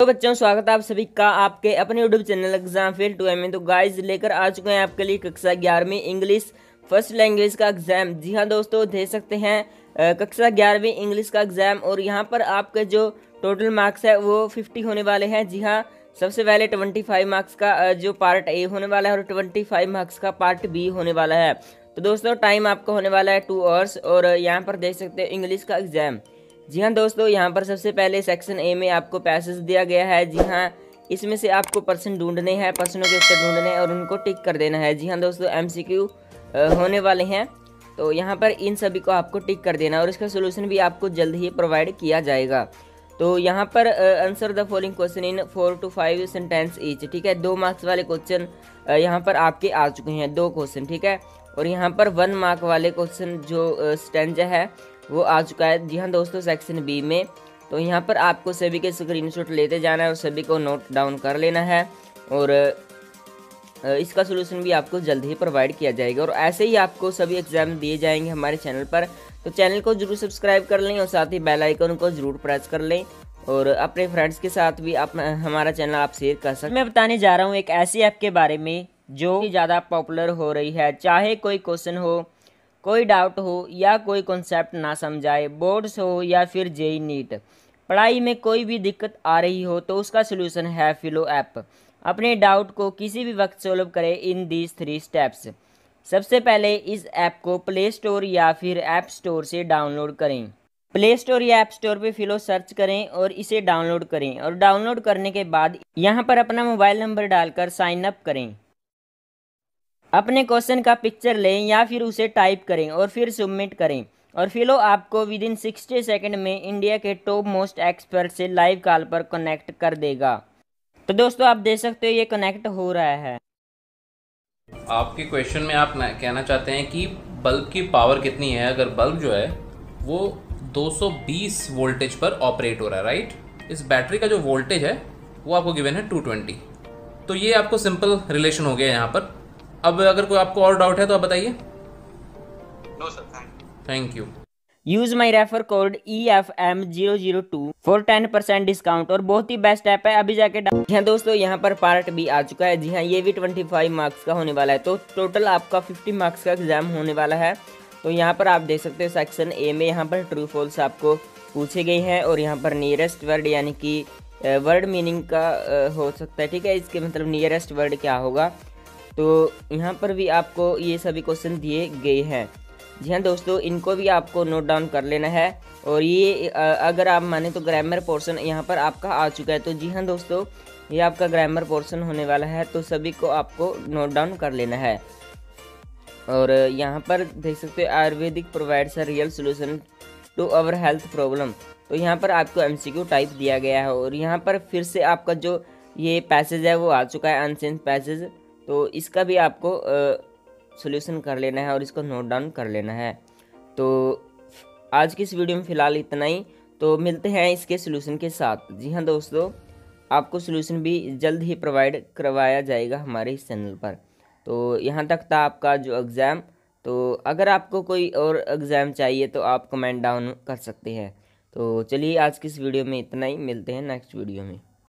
तो बच्चों, स्वागत है आप सभी का आपके अपने YouTube channel exam fail two में। तो गाइस लेकर आ चुके हैं आपके लिए कक्षा ग्यारहवीं इंग्लिश फ़र्स्ट लैंग्वेज का एग्ज़ाम जी हाँ दोस्तों, दे सकते हैं कक्षा ग्यारहवीं इंग्लिश का एग्ज़ाम और यहाँ पर आपके जो टोटल मार्क्स है, वो फिफ्टी होने वाले हैं। जी हाँ सबसे पहले ट्वेंटी फाइव मार्क्स का जो पार्ट ए होने वाला है और ट्वेंटी फाइव मार्क्स का पार्ट बी होने वाला है। तो दोस्तों टाइम आपका होने वाला है टू आवर्स और यहाँ पर देख सकते हैं इंग्लिश का एग्ज़ाम जी हाँ दोस्तों, यहाँ पर सबसे पहले सेक्शन ए में आपको पैसेज दिया गया है। जी हाँ इसमें से आपको पर्सन ढूँढने हैं पर्सनों के उत्तर ढूँढने हैं और उनको टिक कर देना है। जी हाँ दोस्तों एमसीक्यू होने वाले हैं। तो यहाँ पर इन सभी को आपको टिक कर देना और इसका सोल्यूशन भी आपको जल्द ही प्रोवाइड किया जाएगा। तो यहाँ पर answer the following question in four to five sentence each ठीक है? दो मार्क्स वाले क्वेश्चन यहाँ पर आपके आ चुके हैं, दो क्वेश्चन ठीक है? और यहाँ पर वन मार्क वाले क्वेश्चन जो स्टेंजा है वो आ चुका है। जी हाँ दोस्तों सेक्शन बी में। तो यहाँ पर आपको सभी के स्क्रीनशॉट लेते जाना है और सभी को नोट डाउन कर लेना है और इसका सोल्यूशन भी आपको जल्द ही प्रोवाइड किया जाएगा। और ऐसे ही आपको सभी एग्ज़ाम दिए जाएँगे हमारे चैनल पर। तो चैनल को ज़रूर सब्सक्राइब कर लें और साथ ही बेल आइकन को ज़रूर प्रेस कर लें और अपने फ्रेंड्स के साथ भी आप हमारा चैनल आप शेयर कर सकते मैं बताने जा रहा हूँ एक ऐसी ऐप के बारे में जो ज़्यादा पॉपुलर हो रही है। चाहे कोई क्वेश्चन हो कोई डाउट हो या कोई कॉन्सेप्ट ना समझाए बोर्ड्स हो या फिर जेई नीट पढ़ाई में कोई भी दिक्कत आ रही हो तो उसका सोल्यूशन है फिलो ऐप अपने डाउट को किसी भी वक्त सोल्व करें इन दीज थ्री स्टेप्स सबसे पहले इस ऐप को प्ले स्टोर या फिर ऐप स्टोर से डाउनलोड करें। प्ले स्टोर या ऐप स्टोर पे फिलो सर्च करें और इसे डाउनलोड करें और डाउनलोड करने के बाद यहाँ पर अपना मोबाइल नंबर डालकर साइन अप करें। अपने क्वेश्चन का पिक्चर लें या फिर उसे टाइप करें और फिर सबमिट करें। और फिलो आपको विद इन सिक्सटी सेकेंड में इंडिया के टॉप मोस्ट एक्सपर्ट से लाइव कॉल पर कनेक्ट कर देगा। तो दोस्तों, आप देख सकते हो ये कनेक्ट हो रहा है। आपके क्वेश्चन में आप कहना चाहते हैं कि बल्ब की पावर कितनी है? अगर बल्ब जो है, वो 220 वोल्टेज पर ऑपरेट हो रहा है राइट इस बैटरी का जो वोल्टेज है, वो आपको गिवन है 220 तो ये आपको सिंपल रिलेशन हो गया यहाँ पर। अब अगर कोई आपको और डाउट है तो आप बताइए। No sir thank you use my refer code E F M zero zero two for ten percent discount और बहुत ही बेस्ट ऐप है। अभी जाके जी हाँ दोस्तों यहाँ पर पार्ट भी आ चुका है। जी हाँ ये भी ट्वेंटी फाइव मार्क्स का होने वाला है। तो टोटल आपका फिफ्टी मार्क्स का एग्ज़ाम होने वाला है। तो यहाँ पर आप देख सकते हो सेक्शन ए में यहाँ पर ट्रू फॉल्स आपको पूछे गए हैं और यहाँ पर नियरेस्ट वर्ड यानी कि वर्ड मीनिंग का हो सकता है। ठीक है इसके मतलब नियरेस्ट वर्ड क्या होगा? तो यहाँ पर भी आपको ये सभी क्वेश्चन दिए गए हैं। जी हाँ दोस्तों, इनको भी आपको नोट डाउन कर लेना है। और ये अगर आप माने तो ग्रामर पोर्शन यहाँ पर आपका आ चुका है। तो जी हाँ दोस्तों, ये आपका ग्रामर पोर्शन होने वाला है तो सभी को आपको नोट डाउन कर लेना है। और यहाँ पर देख सकते हो, ayurvedic provides a real solution to our health problem तो यहाँ पर आपको एमसीक्यू टाइप दिया गया है। और यहाँ पर फिर से आपका जो ये पैसेज है, वो आ चुका है अनसेंस पैसेज तो इसका भी आपको सोल्यूशन कर लेना है और इसको नोट डाउन कर लेना है। तो आज की इस वीडियो में फ़िलहाल इतना ही। तो मिलते हैं इसके सोल्यूशन के साथ। जी हाँ दोस्तों, आपको सोल्यूशन भी जल्द ही प्रोवाइड करवाया जाएगा हमारे इस चैनल पर। तो यहाँ तक था आपका जो एग्ज़ाम तो अगर आपको कोई और एग्ज़ाम चाहिए तो आप कमेंट डाउन कर सकते हैं। तो चलिए आज की इस वीडियो में इतना ही। मिलते हैं नेक्स्ट वीडियो में।